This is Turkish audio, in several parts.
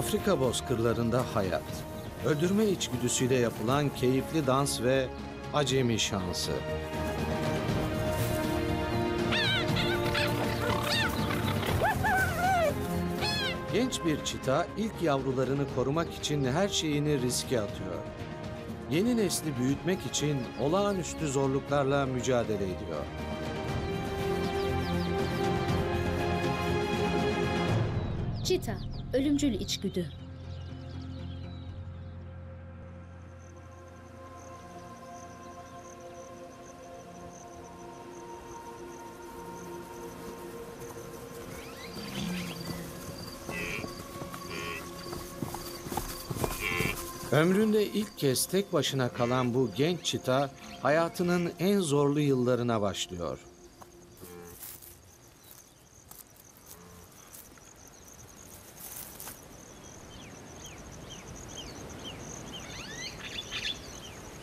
Afrika bozkırlarında hayat, öldürme içgüdüsüyle yapılan keyifli dans ve acemi şansı. Genç bir çita ilk yavrularını korumak için her şeyini riske atıyor. Yeni nesli büyütmek için olağanüstü zorluklarla mücadele ediyor. Çita, ölümcül içgüdü. Ömründe ilk kez tek başına kalan bu genç çita hayatının en zorlu yıllarına başlıyor.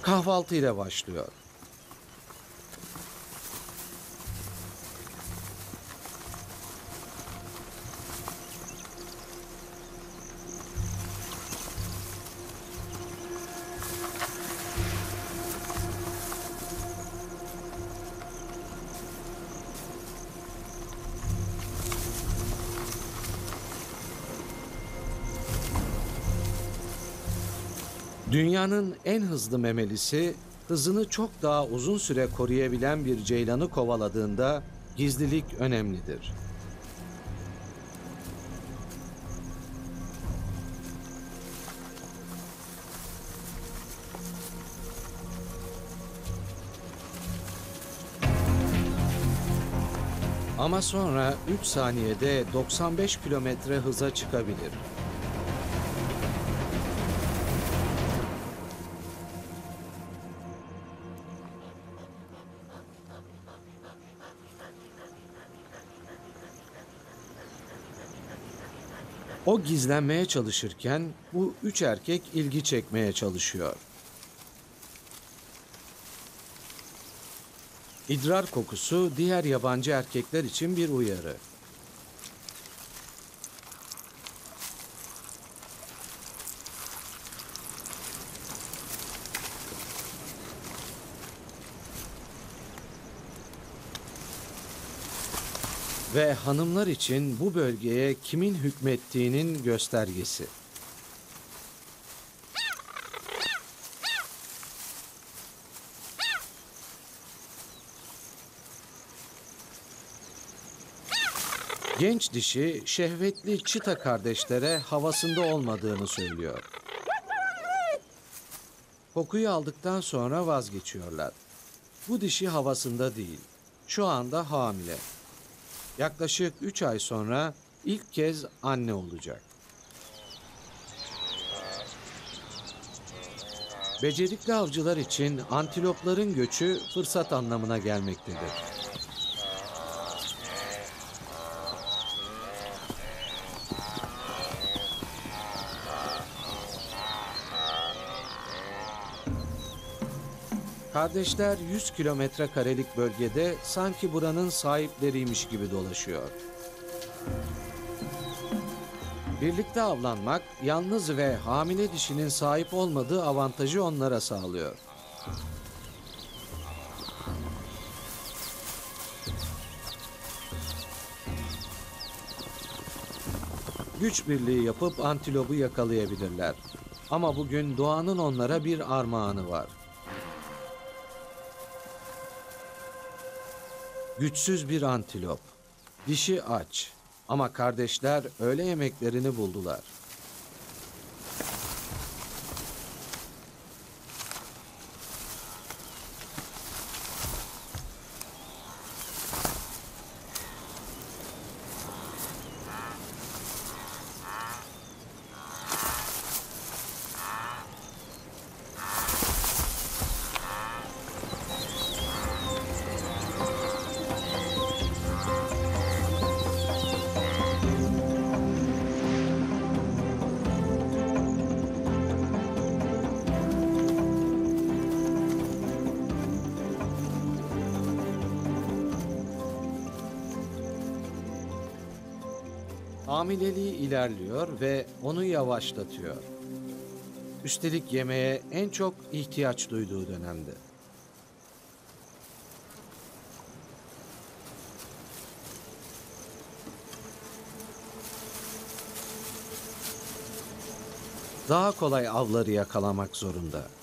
Kahvaltı ile başlıyor. Dünyanın en hızlı memelisi hızını çok daha uzun süre koruyabilen bir ceylanı kovaladığında gizlilik önemlidir. Ama sonra 3 saniyede 95 kilometre hıza çıkabilir. O gizlenmeye çalışırken bu üç erkek ilgi çekmeye çalışıyor. İdrar kokusu diğer yabancı erkekler için bir uyarı. Ve hanımlar için bu bölgeye kimin hükmettiğinin göstergesi. Genç dişi şehvetli çita kardeşlere havasında olmadığını söylüyor. Kokuyu aldıktan sonra vazgeçiyorlar. Bu dişi havasında değil. Şu anda hamile. Yaklaşık 3 ay sonra ilk kez anne olacak. Becerikli avcılar için antilopların göçü fırsat anlamına gelmektedir. Kardeşler 100 kilometre karelik bölgede sanki buranın sahipleriymiş gibi dolaşıyor. Birlikte avlanmak yalnız ve hamile dişinin sahip olmadığı avantajı onlara sağlıyor. Güç birliği yapıp antilopu yakalayabilirler. Ama bugün doğanın onlara bir armağanı var. Güçsüz bir antilop. Dişi aç. Ama kardeşler öğle yemeklerini buldular. Hamileliği ilerliyor ve onu yavaşlatıyor. Üstelik yemeğe en çok ihtiyaç duyduğu dönemde. Daha kolay avları yakalamak zorunda.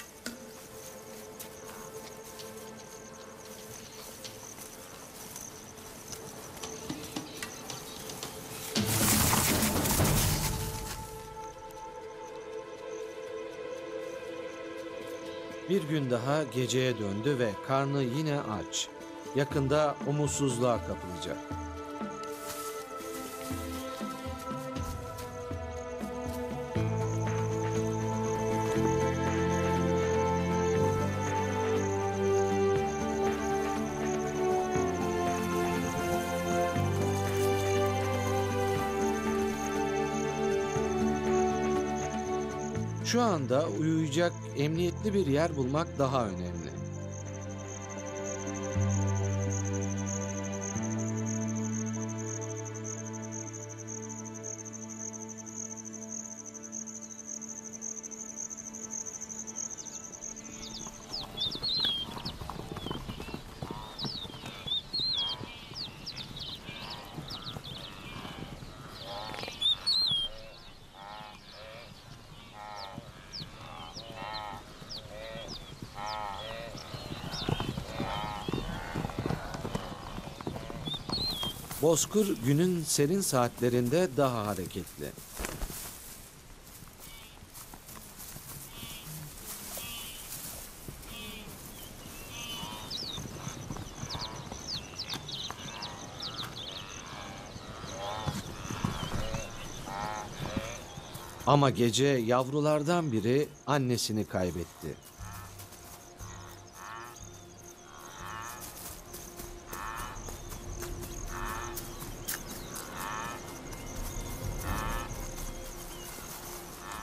Bir gün daha geceye döndü ve karnı yine aç. Yakında umutsuzluğa kapılacak. Anda uyuyacak emniyetli bir yer bulmak daha önemli. Bozkır günün serin saatlerinde daha hareketli. Ama gece yavrulardan biri annesini kaybetti.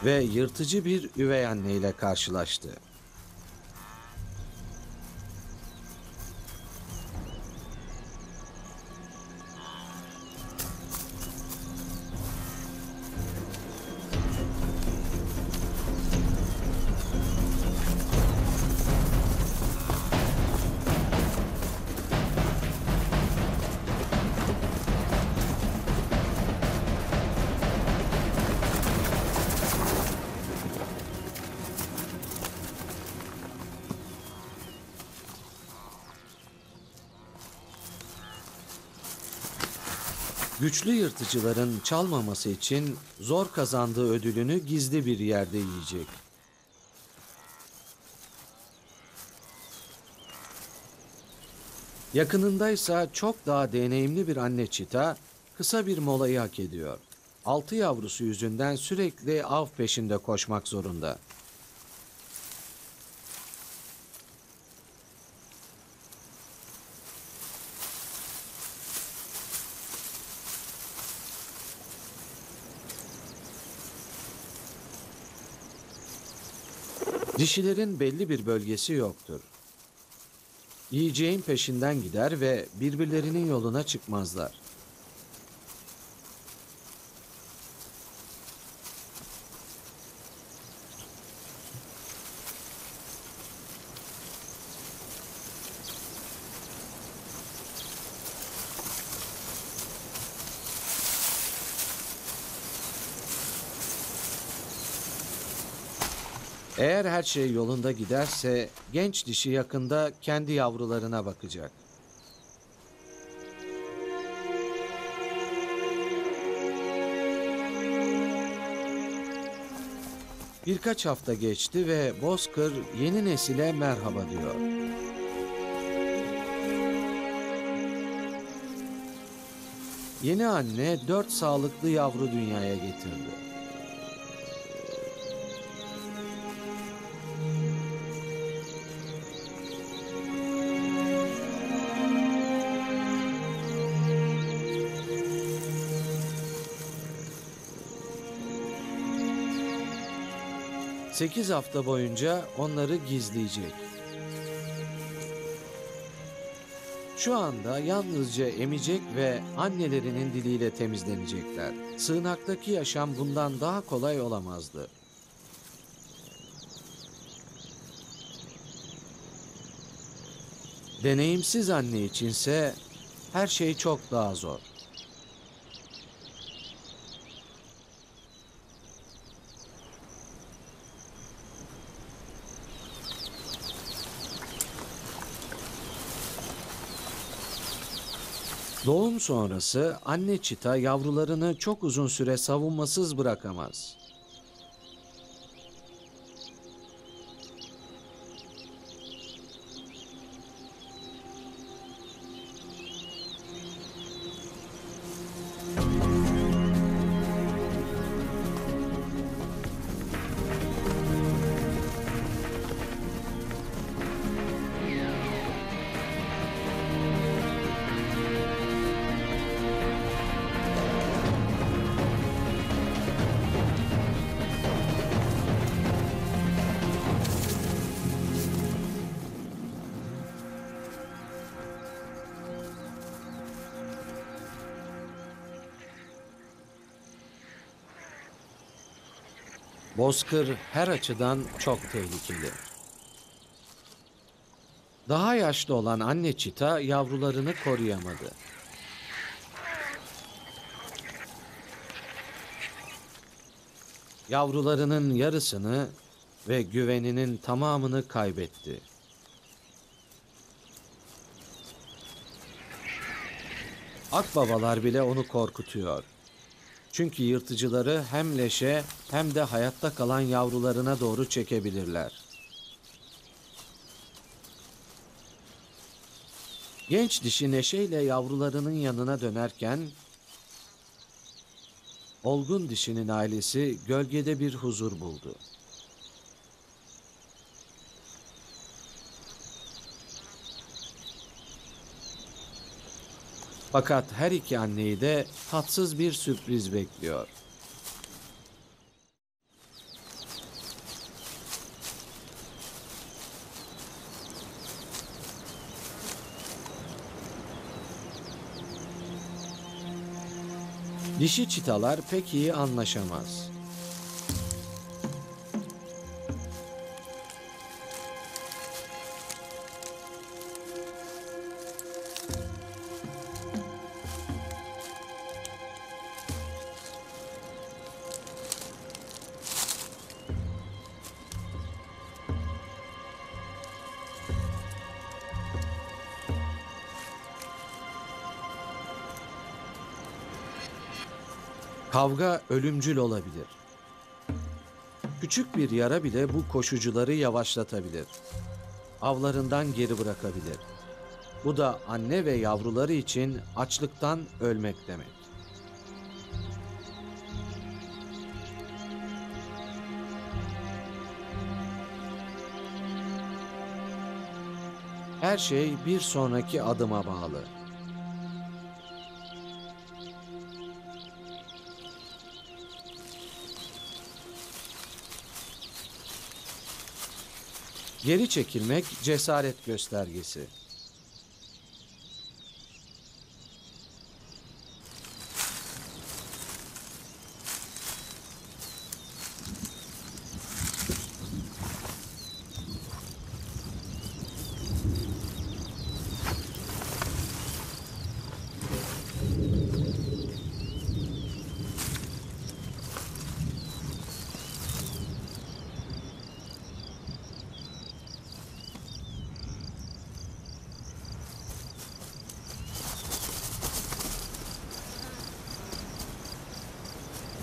Ve yırtıcı bir üvey anneyle karşılaştı. Güçlü yırtıcıların çalmaması için zor kazandığı ödülünü gizli bir yerde yiyecek. Yakınındaysa çok daha deneyimli bir anne çita kısa bir molayı hak ediyor. Altı yavrusu yüzünden sürekli av peşinde koşmak zorunda. Dişilerin belli bir bölgesi yoktur. Yiyeceğin peşinden gider ve birbirlerinin yoluna çıkmazlar. Eğer her şey yolunda giderse genç dişi yakında kendi yavrularına bakacak. Birkaç hafta geçti ve Bozkır yeni nesile merhaba diyor. Yeni anne dört sağlıklı yavru dünyaya getirdi. Sekiz hafta boyunca onları gizleyecek. Şu anda yalnızca emecek ve annelerinin diliyle temizlenecekler. Sığınaktaki yaşam bundan daha kolay olamazdı. Deneyimsiz anne içinse her şey çok daha zor. Doğum sonrası anne çita yavrularını çok uzun süre savunmasız bırakamaz. Bozkır her açıdan çok tehlikeli. Daha yaşlı olan anne çita yavrularını koruyamadı. Yavrularının yarısını ve güveninin tamamını kaybetti. Akbabalar bile onu korkutuyor. Çünkü yırtıcıları hem leşe hem de hayatta kalan yavrularına doğru çekebilirler. Genç dişi neşeyle yavrularının yanına dönerken olgun dişinin ailesi gölgede bir huzur buldu. Fakat her iki anneyi de tatsız bir sürpriz bekliyor. Dişi çitalar pek iyi anlaşamaz. Kavga ölümcül olabilir. Küçük bir yara bile bu koşucuları yavaşlatabilir. Avlarından geri bırakabilir. Bu da anne ve yavruları için açlıktan ölmek demek. Her şey bir sonraki adıma bağlı. Geri çekilmek cesaret göstergesi.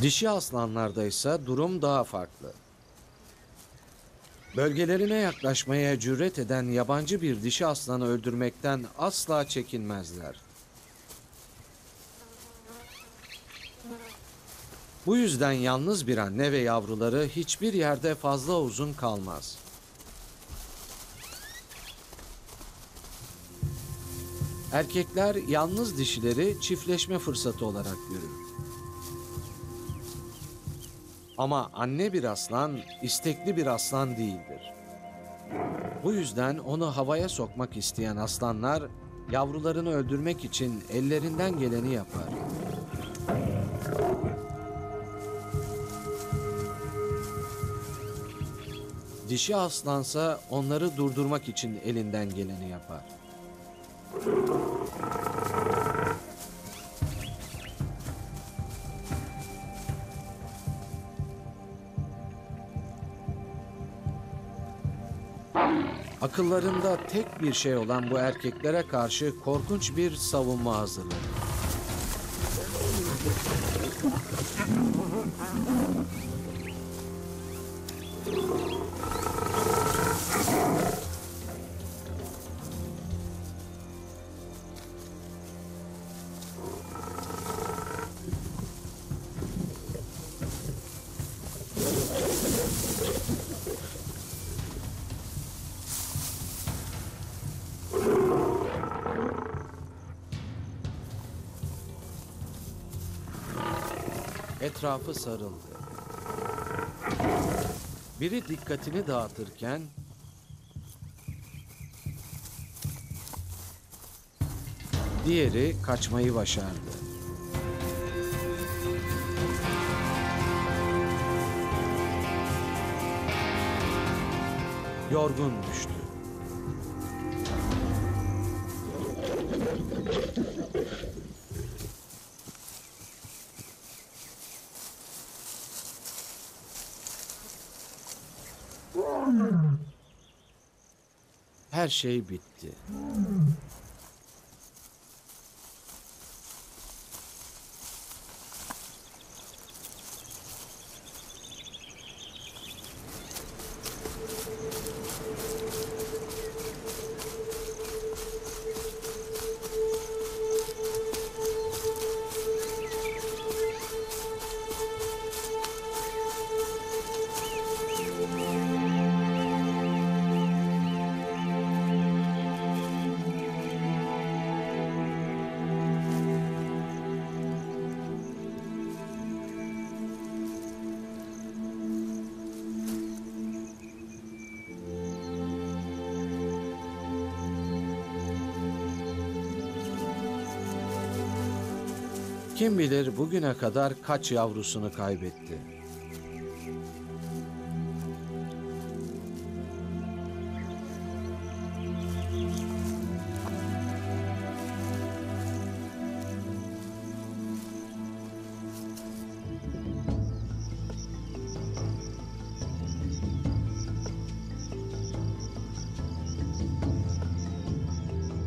Dişi aslanlarda ise durum daha farklı. Bölgelerine yaklaşmaya cüret eden yabancı bir dişi aslanı öldürmekten asla çekinmezler. Bu yüzden yalnız bir anne ve yavruları hiçbir yerde fazla uzun kalmaz. Erkekler yalnız dişileri çiftleşme fırsatı olarak görür. Ama anne bir aslan istekli bir aslan değildir. Bu yüzden onu havaya sokmak isteyen aslanlar yavrularını öldürmek için ellerinden geleni yapar. Dişi aslansa onları durdurmak için elinden geleni yapar. Akıllarında tek bir şey olan bu erkeklere karşı korkunç bir savunma hazırlanır. Etrafı sarıldı. Biri dikkatini dağıtırken diğeri kaçmayı başardı. Yorgun düştü. Her şey bitti. Kim bilir bugüne kadar kaç yavrusunu kaybetti.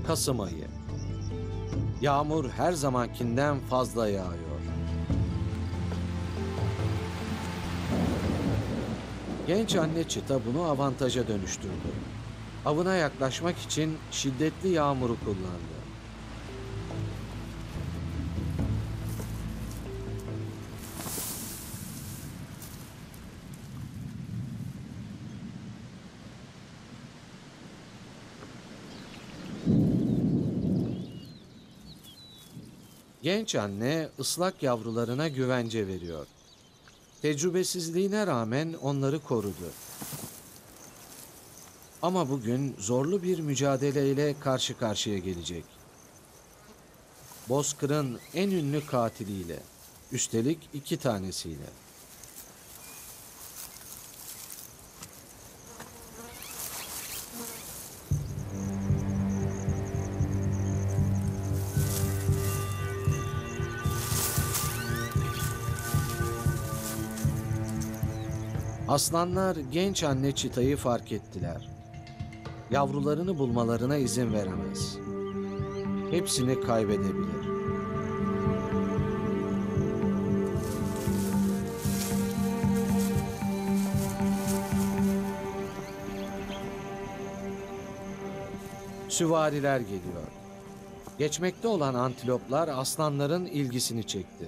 Kasım ayı. Yağmur her zamankinden fazla yağıyor. Genç anne çita bunu avantaja dönüştürdü. Avına yaklaşmak için şiddetli yağmuru kullandı. Genç anne ıslak yavrularına güvence veriyor. Tecrübesizliğine rağmen onları korudu. Ama bugün zorlu bir mücadeleyle karşı karşıya gelecek. Bozkır'ın en ünlü katiliyle, üstelik iki tanesiyle. Aslanlar genç anne çitayı fark ettiler. Yavrularını bulmalarına izin veremez. Hepsini kaybedebilir. Süvariler geliyor. Geçmekte olan antiloplar aslanların ilgisini çekti.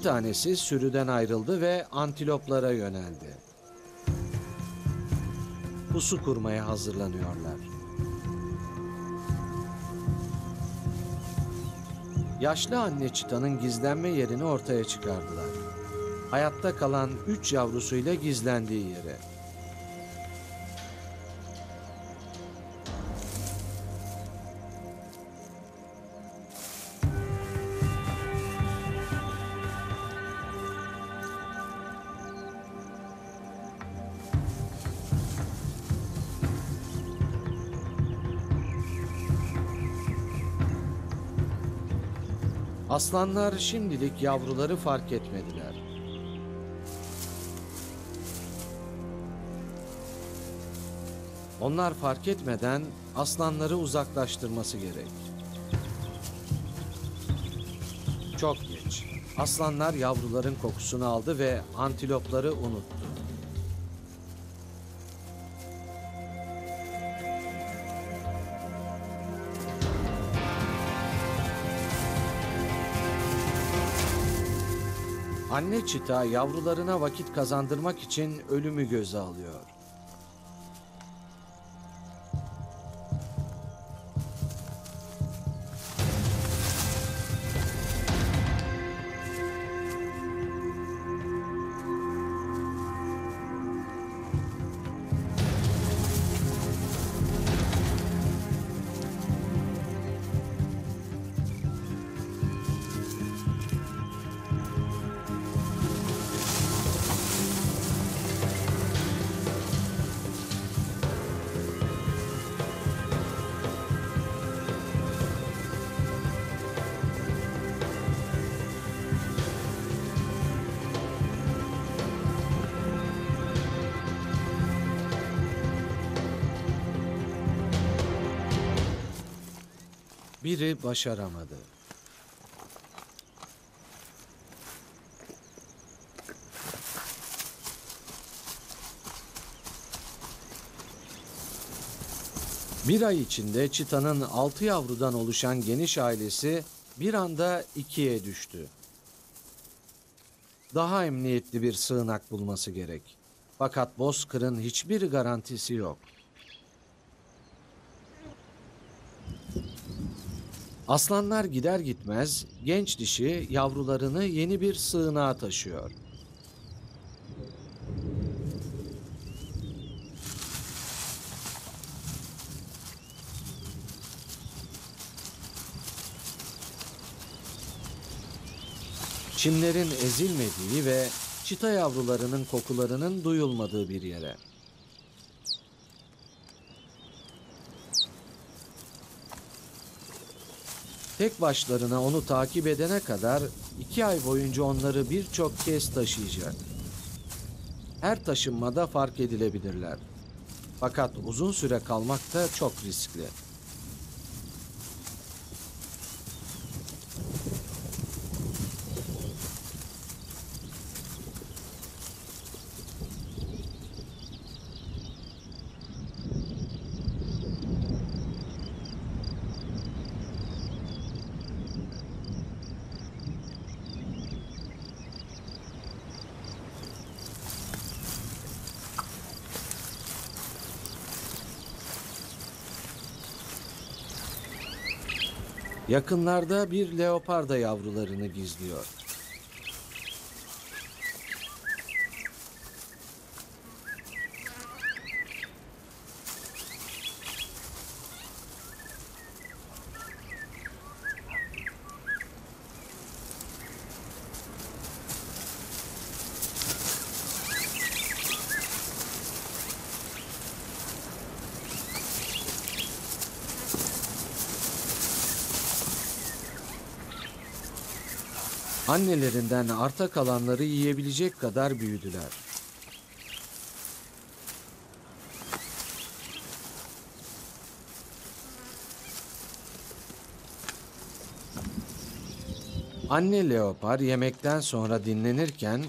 İki tanesi sürüden ayrıldı ve antiloplara yöneldi. Pusu kurmaya hazırlanıyorlar. Yaşlı anne çitanın gizlenme yerini ortaya çıkardılar. Hayatta kalan üç yavrusuyla gizlendiği yere. Aslanlar şimdilik yavruları fark etmediler. Onlar fark etmeden aslanları uzaklaştırması gerek. Çok geç. Aslanlar yavruların kokusunu aldı ve antilopları unuttu. Anne çita yavrularına vakit kazandırmak için ölümü göze alıyor. Biri başaramadı. Bir ay içinde çitanın altı yavrudan oluşan geniş ailesi bir anda ikiye düştü. Daha emniyetli bir sığınak bulması gerek. Fakat Bozkır'ın hiçbir garantisi yok. Aslanlar gider gitmez genç dişi yavrularını yeni bir sığınağa taşıyor. Çimlerin ezilmediği ve çita yavrularının kokularının duyulmadığı bir yere. Tek başlarına onu takip edene kadar iki ay boyunca onları birçok kez taşıyacak. Her taşınmada fark edilebilirler. Fakat uzun süre kalmak da çok riskli. Yakınlarda bir leoparda yavrularını gizliyor. Annelerinden arta kalanları yiyebilecek kadar büyüdüler. Anne leopar yemekten sonra dinlenirken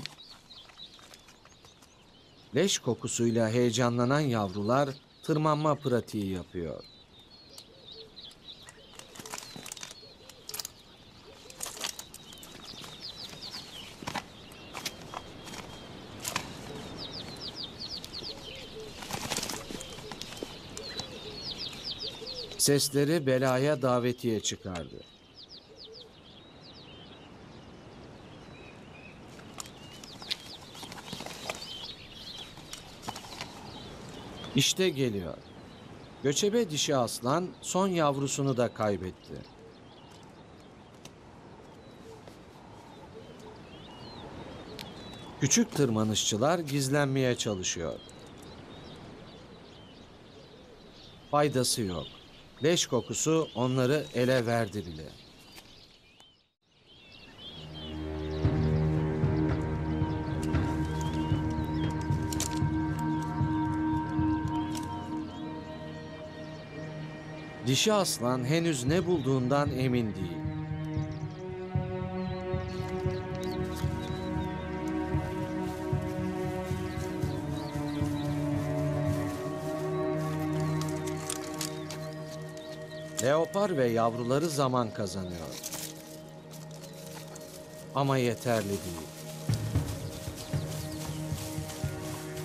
leş kokusuyla heyecanlanan yavrular tırmanma pratiği yapıyor. Sesleri belaya davetiye çıkardı. İşte geliyor. Göçebe dişi aslan son yavrusunu da kaybetti. Küçük tırmanışçılar gizlenmeye çalışıyor. Faydası yok. Leş kokusu onları ele verdi bile. Dişi aslan henüz ne bulduğundan emin değil. Leopar ve yavruları zaman kazanıyor. Ama yeterli değil.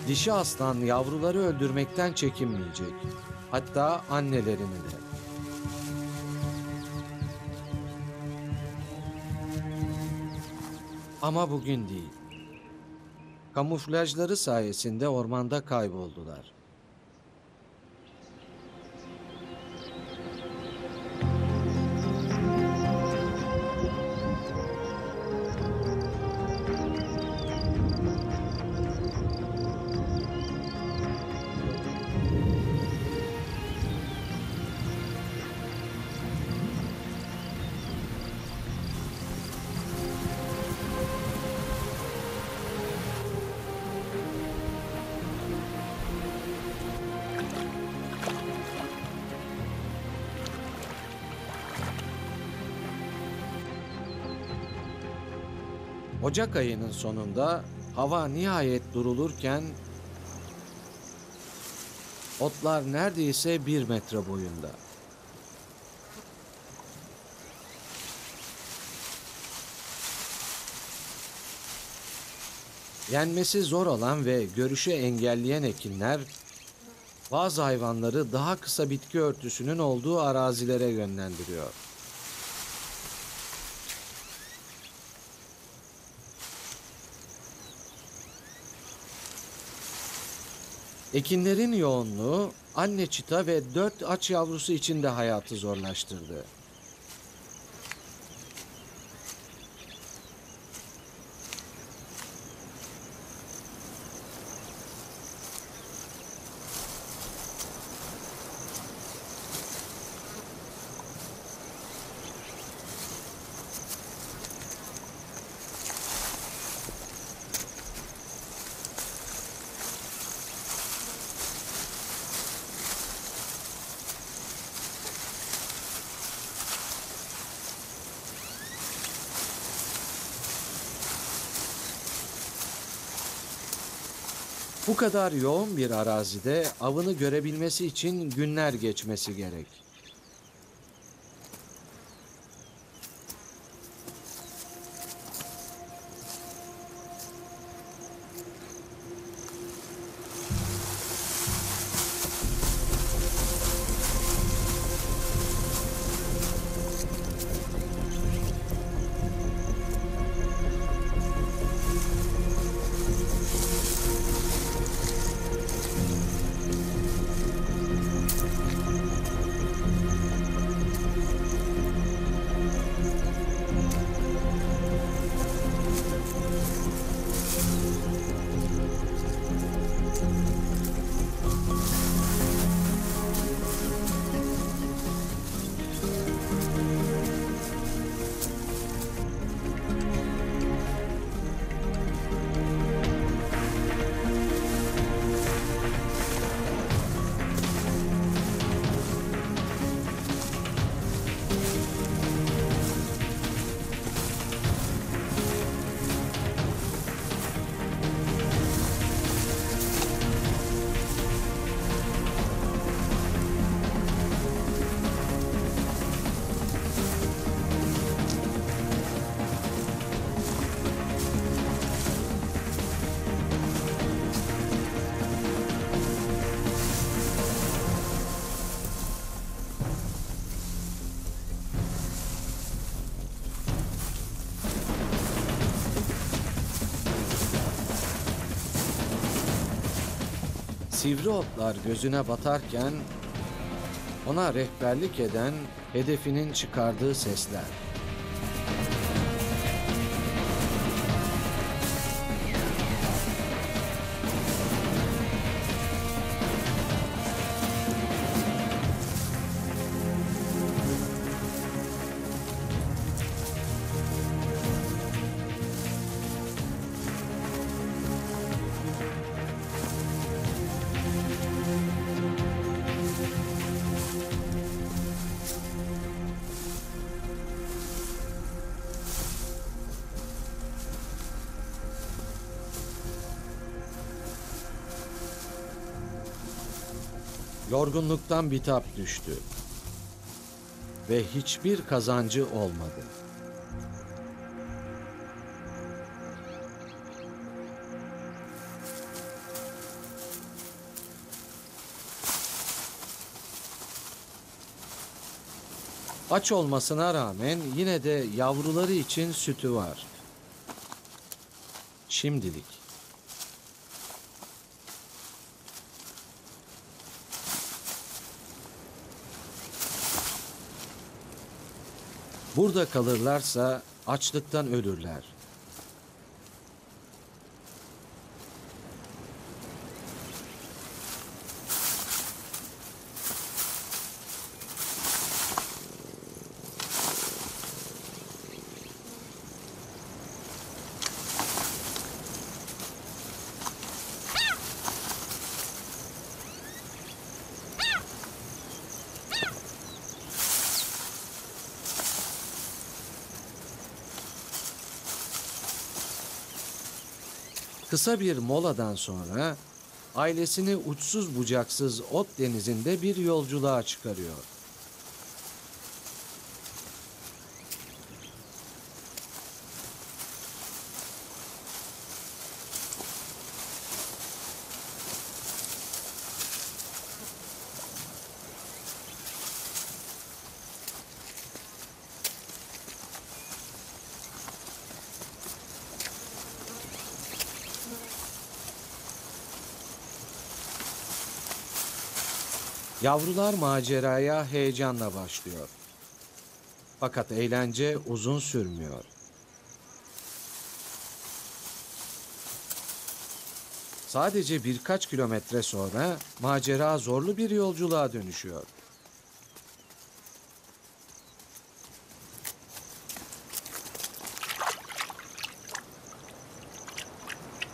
Dişi aslan yavruları öldürmekten çekinmeyecek. Hatta annelerini de. Ama bugün değil. Kamuflajları sayesinde ormanda kayboldular. Ocak ayının sonunda hava nihayet durulurken otlar neredeyse bir metre boyunda. Yenmesi zor olan ve görüşü engelleyen ekinler bazı hayvanları daha kısa bitki örtüsünün olduğu arazilere yönlendiriyor. Ekinlerin yoğunluğu anne çita ve dört aç yavrusu için de hayatı zorlaştırdı. Bu kadar yoğun bir arazide avını görebilmesi için günler geçmesi gerek. Sivri otlar gözüne batarken ona rehberlik eden hedefinin çıkardığı sesler. Yorgunluktan bitap düştü. Ve hiçbir kazancı olmadı. Aç olmasına rağmen yine de yavruları için sütü var. Şimdilik. Burada kalırlarsa açlıktan ölürler. Kısa bir moladan sonra ailesini uçsuz bucaksız ot denizinde bir yolculuğa çıkarıyor. Yavrular maceraya heyecanla başlıyor. Fakat eğlence uzun sürmüyor. Sadece birkaç kilometre sonra macera zorlu bir yolculuğa dönüşüyor.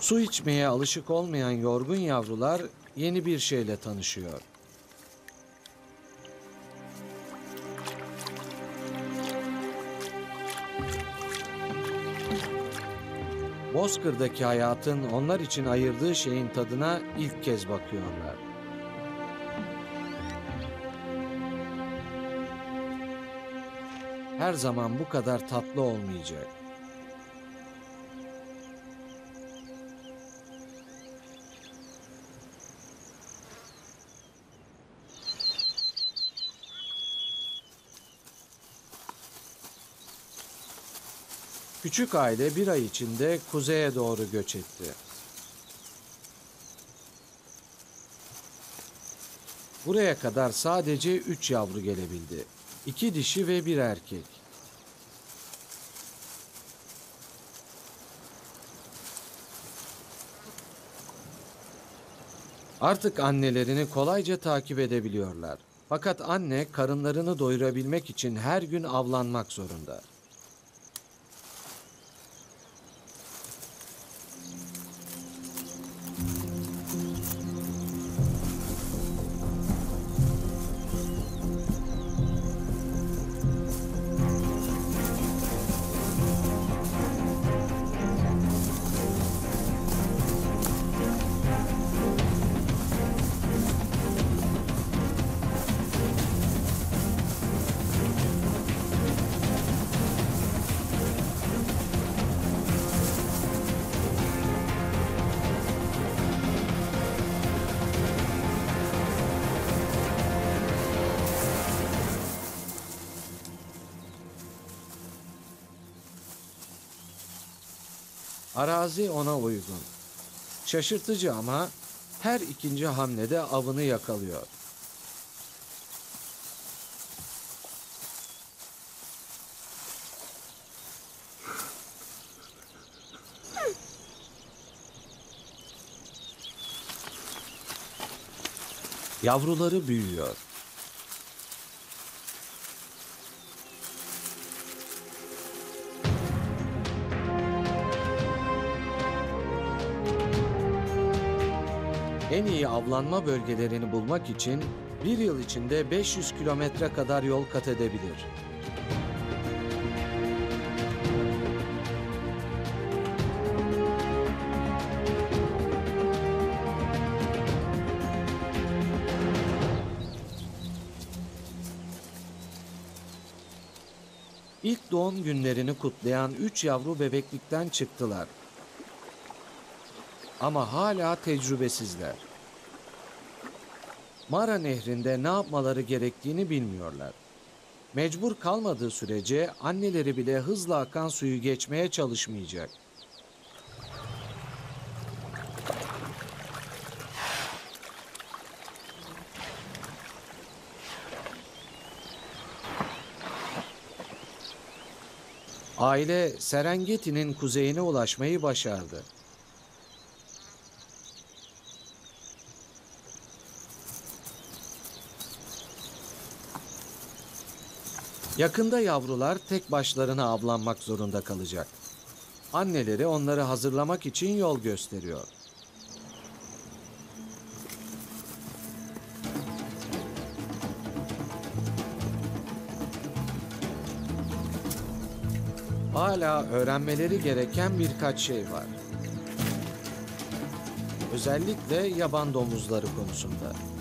Su içmeye alışık olmayan yorgun yavrular yeni bir şeyle tanışıyor. Bozkır'daki hayatın onlar için ayırdığı şeyin tadına ilk kez bakıyorlar. Her zaman bu kadar tatlı olmayacak. Küçük aile bir ay içinde kuzeye doğru göç etti. Buraya kadar sadece üç yavru gelebildi. İki dişi ve bir erkek. Artık annelerini kolayca takip edebiliyorlar. Fakat anne karınlarını doyurabilmek için her gün avlanmak zorunda. Arazi ona uygun. Şaşırtıcı ama Her ikinci hamlede avını yakalıyor. Yavruları büyüyor. En iyi avlanma bölgelerini bulmak için bir yıl içinde 500 kilometre kadar yol kat edebilir. İlk doğum günlerini kutlayan üç yavru bebeklikten çıktılar. Ama hala tecrübesizler. Mara Nehri'nde ne yapmaları gerektiğini bilmiyorlar. Mecbur kalmadığı sürece anneleri bile hızla akan suyu geçmeye çalışmayacak. Aile Serengeti'nin kuzeyine ulaşmayı başardı. Yakında yavrular tek başlarına avlanmak zorunda kalacak. Anneleri onları hazırlamak için yol gösteriyor. Hala öğrenmeleri gereken birkaç şey var. Özellikle yaban domuzları konusunda.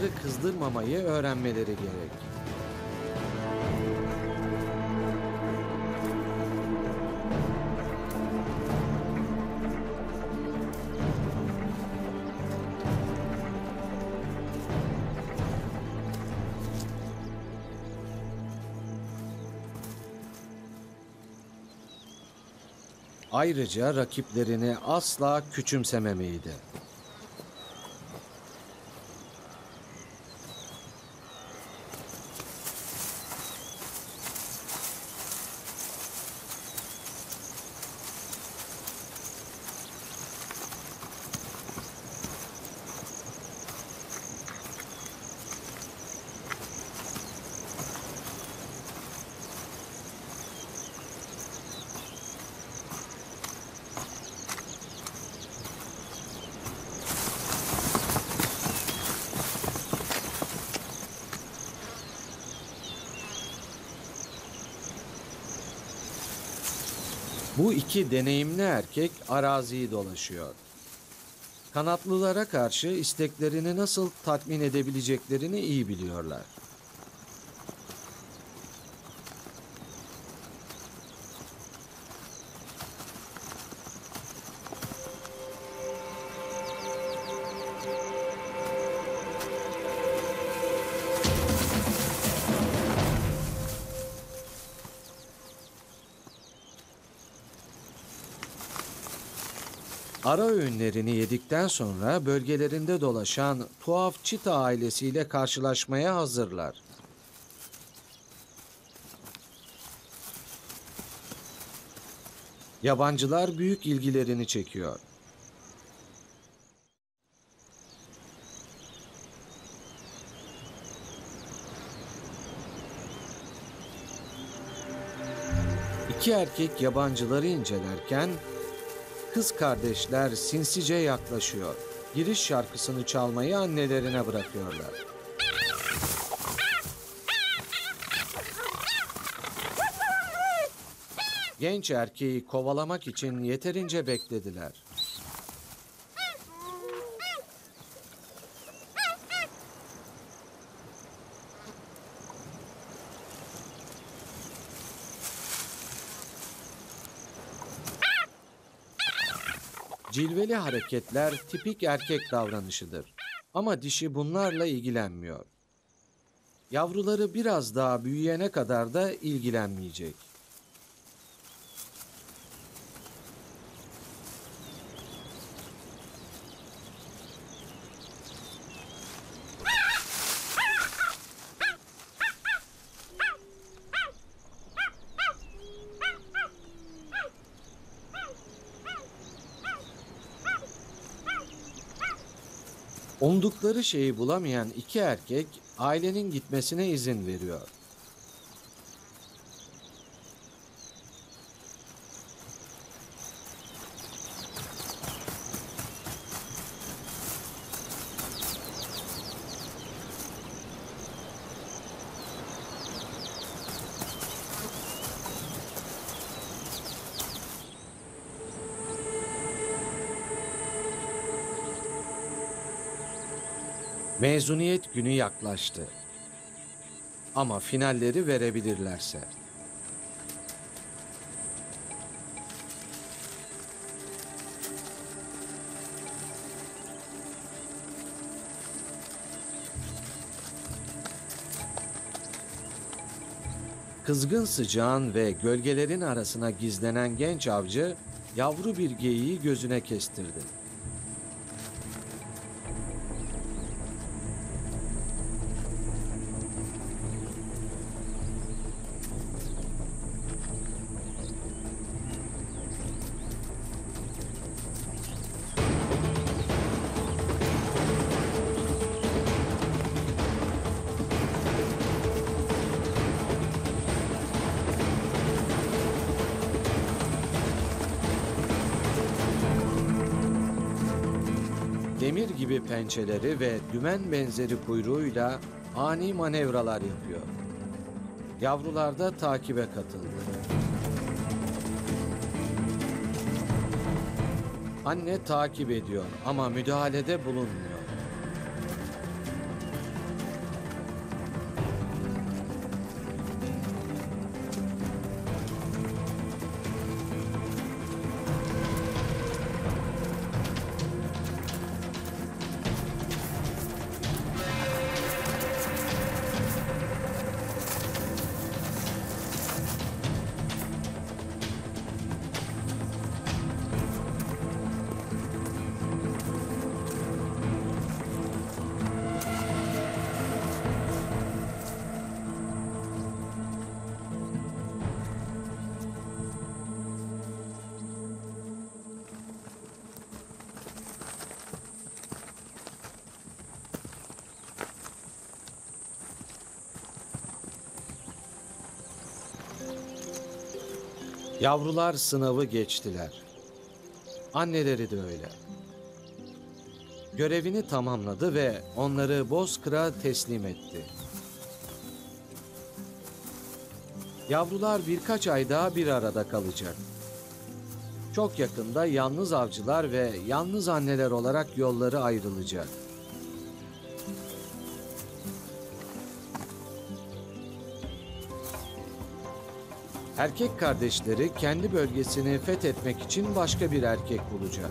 Onları kızdırmamayı öğrenmeleri gerek. Ayrıca rakiplerini asla küçümsememeyi iki deneyimli erkek araziyi dolaşıyor. Kanatlılara karşı isteklerini nasıl tatmin edebileceklerini iyi biliyorlar. Ara öğünlerini yedikten sonra bölgelerinde dolaşan tuhaf çita ailesiyle karşılaşmaya hazırlar. Yabancılar büyük ilgilerini çekiyor. İki erkek yabancıları incelerken Kız kardeşler sinsice yaklaşıyor. Giriş şarkısını çalmayı annelerine bırakıyorlar. Genç erkeği kovalamak için yeterince beklediler. Cilveli hareketler tipik erkek davranışıdır. Ama dişi bunlarla ilgilenmiyor. Yavruları biraz daha büyüyene kadar da ilgilenmeyecek. Umdukları şeyi bulamayan iki erkek ailenin gitmesine izin veriyor. Mezuniyet günü yaklaştı. Ama finalleri verebilirlerse. Kızgın sıcağın ve gölgelerin arasına gizlenen genç avcı yavru bir geyiği gözüne kestirdi. Demir gibi pençeleri ve dümen benzeri kuyruğuyla ani manevralar yapıyor. Yavrular da takibe katıldı. Anne takip ediyor ama müdahalede bulunmuyor. Yavrular sınavı geçtiler. Anneleri de öyle. Görevini tamamladı ve onları Bozkır'a teslim etti. Yavrular birkaç ay daha bir arada kalacak. Çok yakında yalnız avcılar ve yalnız anneler olarak yolları ayrılacak. Erkek kardeşleri kendi bölgesini fethetmek için başka bir erkek bulacak.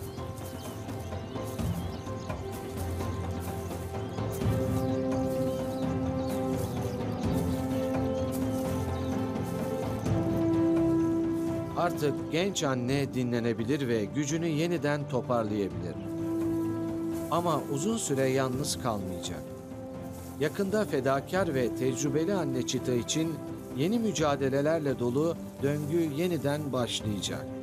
Artık genç anne dinlenebilir ve gücünü yeniden toparlayabilir. Ama uzun süre yalnız kalmayacak. Yakında fedakar ve tecrübeli anne çita için yeni mücadelelerle dolu döngü yeniden başlayacak.